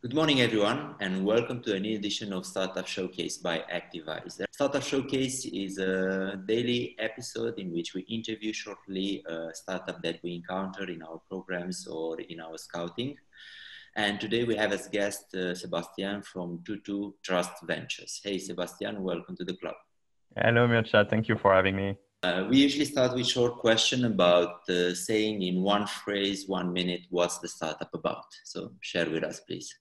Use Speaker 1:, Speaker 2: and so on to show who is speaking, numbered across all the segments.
Speaker 1: Good morning, everyone, and welcome to a new edition of Startup Showcase by Activize. Startup Showcase is a daily episode in which we interview shortly a startup that we encounter in our programs or in our scouting. And today we have as guest uh, Sebastien from Tutu Trust Ventures. Hey, Sebastien, welcome to the club.
Speaker 2: Hello, Mircea. Thank you for having me.
Speaker 1: Uh, we usually start with short question about uh, saying in one phrase, one minute, what's the startup about? So share with us, please.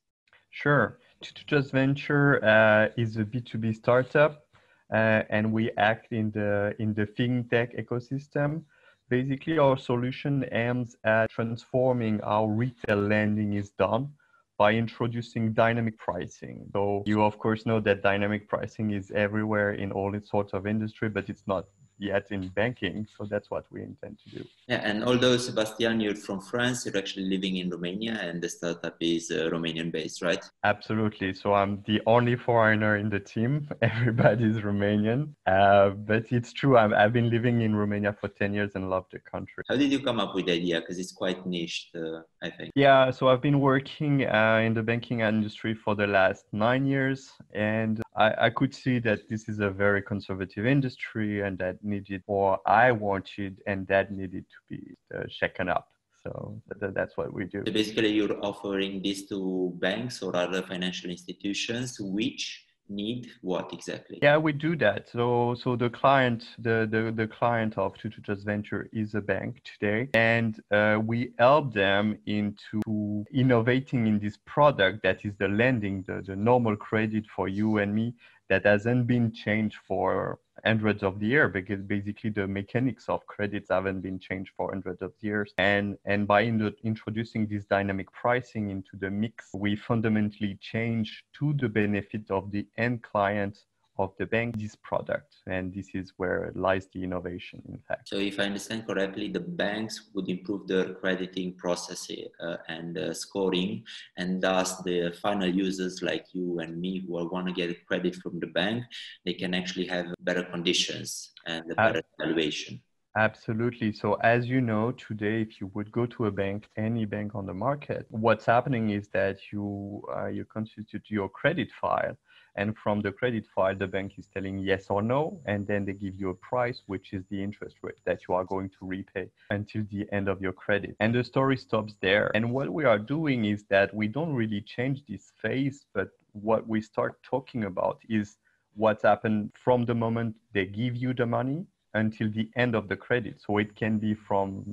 Speaker 2: Sure. Trust Venture uh, is a B2B startup, uh, and we act in the in the fintech ecosystem. Basically, our solution aims at transforming how retail lending is done by introducing dynamic pricing. Though you of course know that dynamic pricing is everywhere in all sorts of industry, but it's not yet in banking. So that's what we intend to do.
Speaker 1: Yeah, and although Sebastien, you're from France, you're actually living in Romania, and the startup is uh, Romanian based, right?
Speaker 2: Absolutely. So I'm the only foreigner in the team. Everybody's Romanian, uh, but it's true. I've, I've been living in Romania for 10 years and love the country.
Speaker 1: How did you come up with the idea? Because it's quite niche, uh, I think.
Speaker 2: Yeah, so I've been working uh, in the banking industry for the last nine years, and I, I could see that this is a very conservative industry and that needed, or I wanted, and that needed to be uh, shaken up. So that's what we do.
Speaker 1: So basically, you're offering this to banks or other financial institutions which need what exactly?
Speaker 2: Yeah we do that. So so the client the the, the client of 22Trust Venture is a bank today and uh, we help them into innovating in this product that is the lending the, the normal credit for you and me that hasn't been changed for hundreds of years because basically the mechanics of credits haven't been changed for hundreds of years. And and by in introducing this dynamic pricing into the mix we fundamentally change to the benefit of the end client of the bank this product and this is where lies the innovation in fact
Speaker 1: so if i understand correctly the banks would improve their crediting process uh, and uh, scoring and thus the final users like you and me who are want to get credit from the bank they can actually have better conditions and a better valuation
Speaker 2: Absolutely. So, as you know, today, if you would go to a bank, any bank on the market, what's happening is that you uh, you constitute your credit file, and from the credit file, the bank is telling yes or no. And then they give you a price, which is the interest rate that you are going to repay until the end of your credit. And the story stops there. And what we are doing is that we don't really change this phase, but what we start talking about is what's happened from the moment they give you the money until the end of the credit. So it can be from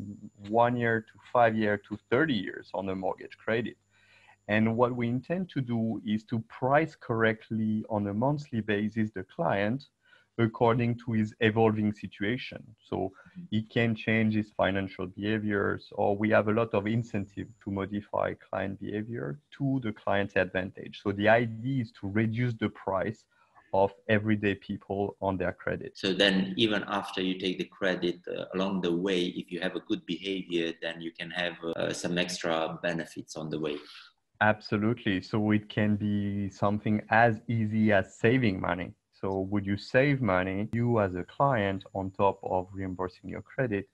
Speaker 2: one year to five year to 30 years on a mortgage credit. And what we intend to do is to price correctly on a monthly basis the client according to his evolving situation. So he can change his financial behaviors, or we have a lot of incentive to modify client behavior to the client's advantage. So the idea is to reduce the price of everyday people on their credit.
Speaker 1: So then, even after you take the credit uh, along the way, if you have a good behavior, then you can have uh, some extra benefits on the way.
Speaker 2: Absolutely. So it can be something as easy as saving money. So would you save money, you as a client, on top of reimbursing your credit?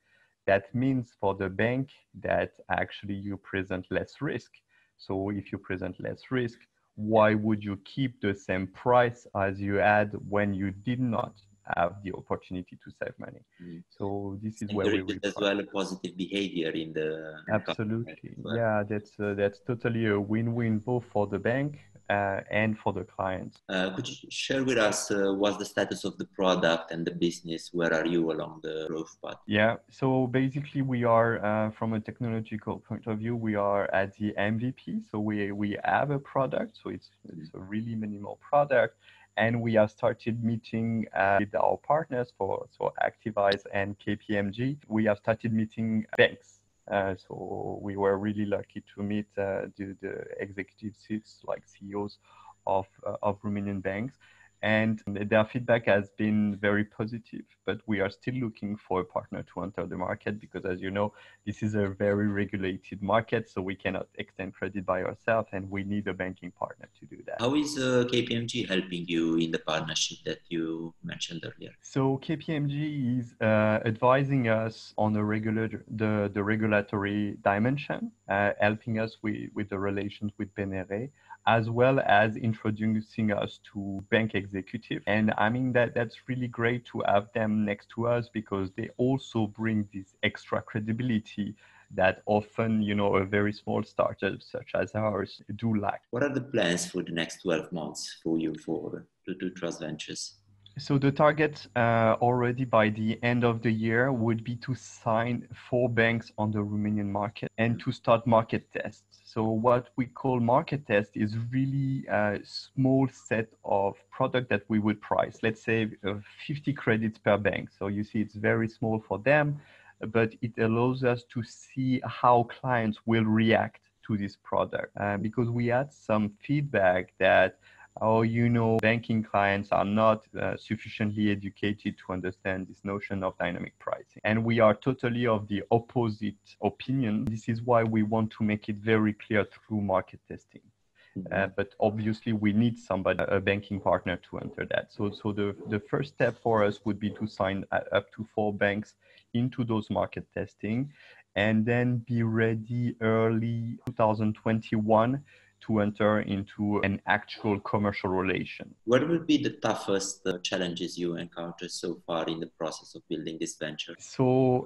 Speaker 2: That means for the bank that actually you present less risk. So if you present less risk, why would you keep the same price as you had when you did not have the opportunity to save money. Mm. So this is and where we
Speaker 1: as well a positive behavior in the
Speaker 2: absolutely well. yeah that's uh, that's totally a win-win both for the bank uh, and for the client.
Speaker 1: Uh, could you share with us uh, what's the status of the product and the business? Where are you along the growth path?
Speaker 2: Yeah, so basically we are uh, from a technological point of view, we are at the MVP. So we we have a product, so it's it's a really minimal product and we have started meeting uh, with our partners for so Activize and KPMG. We have started meeting banks. Uh, so we were really lucky to meet uh, the, the executives like CEOs of, uh, of Romanian banks and their feedback has been very positive but we are still looking for a partner to enter the market because as you know this is a very regulated market so we cannot extend credit by ourselves and we need a banking partner to do that.
Speaker 1: How is uh, kpmg helping you in the partnership that you mentioned earlier?
Speaker 2: So kpmg is uh, advising us on the regular the, the regulatory dimension Uh, helping us with, with the relations with BNR, as well as introducing us to bank executive. And I mean that that's really great to have them next to us because they also bring this extra credibility that often, you know, a very small startup such as ours do lack.
Speaker 1: What are the plans for the next 12 months for you for 22Trust Ventures?
Speaker 2: So the target uh, already by the end of the year would be to sign four banks on the Romanian market and to start market tests. So what we call market test is really a small set of product that we would price. Let's say uh, 50 credits per bank. So you see it's very small for them, but it allows us to see how clients will react to this product uh, because we had some feedback that oh, you know, banking clients are not uh, sufficiently educated to understand this notion of dynamic pricing. And we are totally of the opposite opinion. This is why we want to make it very clear through market testing. Mm-hmm. Uh, but obviously, we need somebody, a banking partner, to enter that. So, so the, the first step for us would be to sign up to four banks into those market testing and then be ready early 2021 to enter into an actual commercial relation.
Speaker 1: What would be the toughest uh, challenges you encountered so far in the process of building this venture?
Speaker 2: So,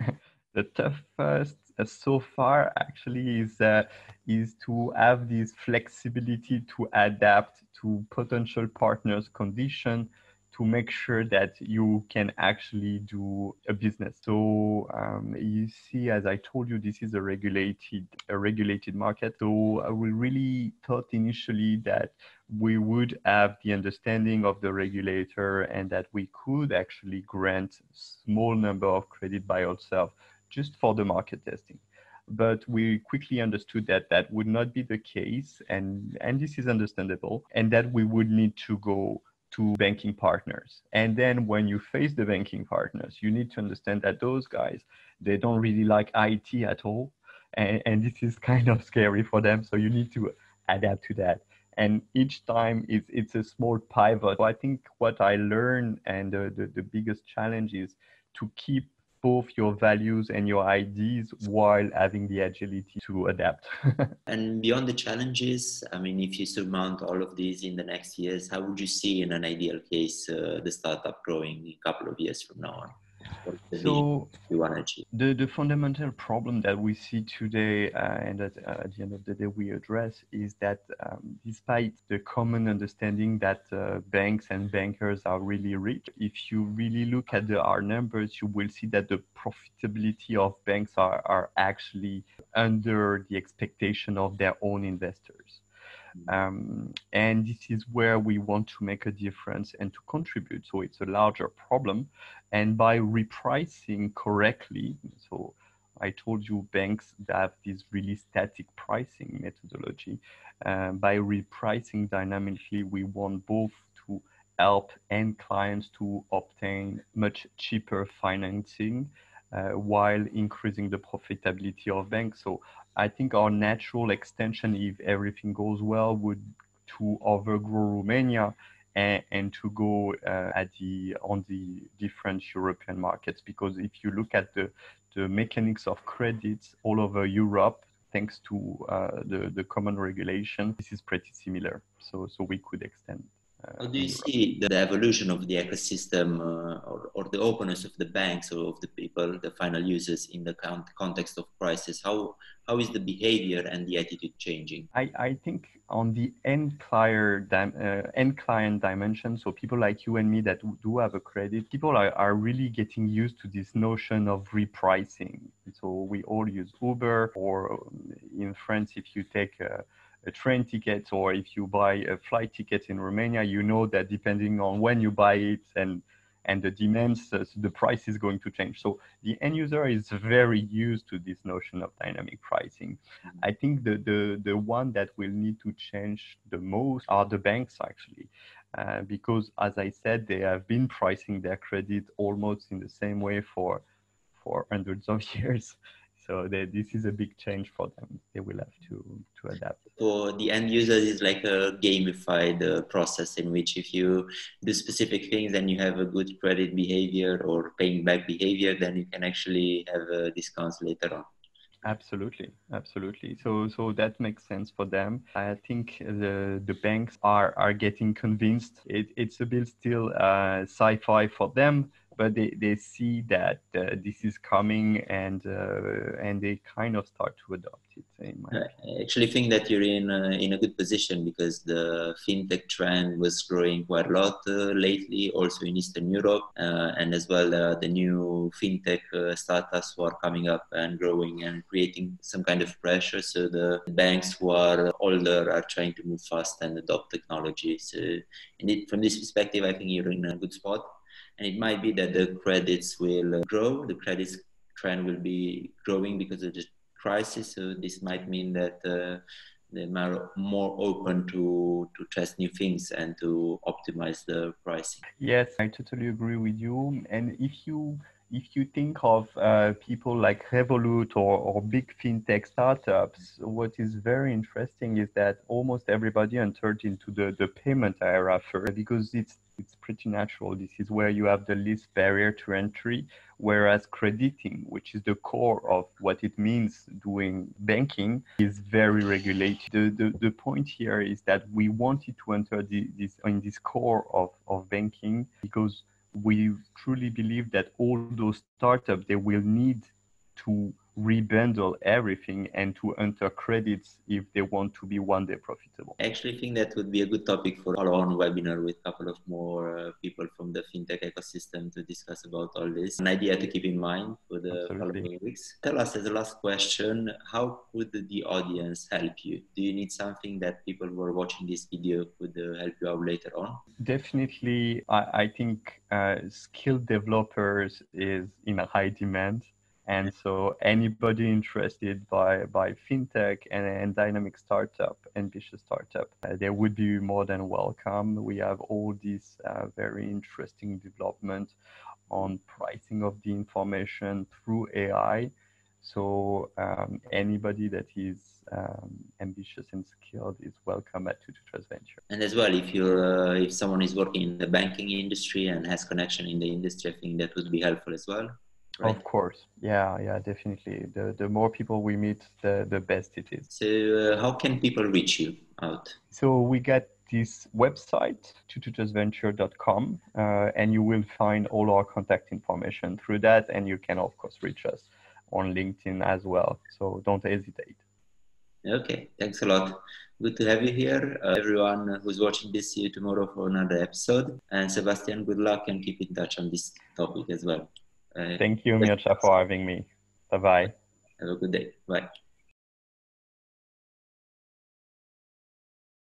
Speaker 2: the toughest uh, so far actually is uh, is to have this flexibility to adapt to potential partners' condition to make sure that you can actually do a business. So um, you see, as I told you, this is a regulated a regulated market. So will really thought initially that we would have the understanding of the regulator and that we could actually grant small number of credit by ourselves just for the market testing but we quickly understood that that would not be the case and and this is understandable and that we would need to go to banking partners. And then when you face the banking partners, you need to understand that those guys, they don't really like IT at all. And, and this is kind of scary for them. So you need to adapt to that. And each time it's, it's a small pivot. So I think what I learned and the, the, the biggest challenge is to keep both your values and your ideas while having the agility to adapt.
Speaker 1: and beyond the challenges, I mean, if you surmount all of these in the next years, how would you see in an ideal case uh, the startup growing a couple of years from now on?
Speaker 2: So the, the fundamental problem that we see today uh, and that uh, at the end of the day we address is that um, despite the common understanding that uh, banks and bankers are really rich if you really look at the, our numbers you will see that the profitability of banks are, are actually under the expectation of their own investors um, and this is where we want to make a difference and to contribute. So it's a larger problem. And by repricing correctly, so I told you banks have this really static pricing methodology. Uh, by repricing dynamically, we want both to help end clients to obtain much cheaper financing while increasing the profitability of banks. So I think our natural extension, if everything goes well, would to overgrow Romania and, and to go uh, at the on the different European markets. Because if you look at the the mechanics of credits all over Europe, thanks to uh, the the common regulation, this is pretty similar. So so we could extend.
Speaker 1: How do you see the evolution of the ecosystem uh, or, or the openness of the banks or of the people, the final users in the context of crisis? How, how is the behavior and the attitude changing?
Speaker 2: I, I think on the end client, uh, end client dimension, so people like you and me that do have a credit, people are, are really getting used to this notion of repricing. So we all use Uber or um, in France, if you take a, a train ticket or if you buy a flight ticket in Romania, you know that depending on when you buy it and and the demands, uh, the price is going to change. So the end user is very used to this notion of dynamic pricing. Mm-hmm. I think the, the, the one that will need to change the most are the banks actually. Uh, because as I said, they have been pricing their credit almost in the same way for for hundreds of years. So they, this is a big change for them. They will have to, to adapt.
Speaker 1: For the end users, it's like a gamified uh, process in which if you do specific things and you have a good credit behavior or paying back behavior, then you can actually have uh, discounts later on.
Speaker 2: Absolutely, absolutely. So so that makes sense for them. I think the the banks are are getting convinced. It, it's a bit still uh, sci-fi for them, but they, they see that uh, this is coming and uh, and they kind of start to adopt it.
Speaker 1: I actually think that you're in a, in a good position because the fintech trend was growing quite a lot uh, lately, also in Eastern Europe, uh, and as well uh, the new fintech uh, startups who are coming up and growing and creating some kind of pressure. So the banks who are older are trying to move fast and adopt technology. So indeed, from this perspective, I think you're in a good spot and it might be that the credits will uh, grow the credits trend will be growing because of the crisis. So this might mean that uh, they're more open to to test new things and to optimize the pricing.
Speaker 2: Yes i totally agree with you. And if you if you think of uh, people like Revolut or, or big fintech startups, what is very interesting is that almost everybody entered into the, the payment era first because it's it's pretty natural. This is where you have the least barrier to entry, whereas crediting, which is the core of what it means doing banking, is very regulated. The, the, the point here is that we wanted to enter the, this in this core of, of banking because we truly believe that all those startups they will need to rebundle everything and to enter credits if they want to be one day profitable.
Speaker 1: I actually think that would be a good topic for our own webinar with a couple of more uh, people from the fintech ecosystem to discuss about all this. An idea to keep in mind for the following weeks. Tell us as a last question, how could the audience help you? Do you need something that people who are watching this video could uh, help you out later on?
Speaker 2: Definitely, I, I think uh, skilled developers is in a high demand and so anybody interested by, by fintech and, and dynamic startup, ambitious startup, uh, they would be more than welcome. We have all these uh, very interesting development on pricing of the information through AI. So um, anybody that is um, ambitious and skilled is welcome at Tutu Trust Venture.
Speaker 1: And as well, if you're uh, if someone is working in the banking industry and has connection in the industry, I think that would be helpful as well.
Speaker 2: Right? Of course, yeah, yeah, definitely. The the more people we meet, the the best it is.
Speaker 1: So, uh, how can people reach you out?
Speaker 2: So we got this website, 22trustventure.com, uh, and you will find all our contact information through that, and you can of course reach us on LinkedIn as well. So don't hesitate.
Speaker 1: Okay, thanks a lot. Good to have you here. Uh, everyone who's watching this, see you tomorrow for another episode. And Sebastien, good luck and keep in touch on this topic as well.
Speaker 2: Thank you, Mircea, for having me. Bye bye.
Speaker 1: Have a good day. Bye.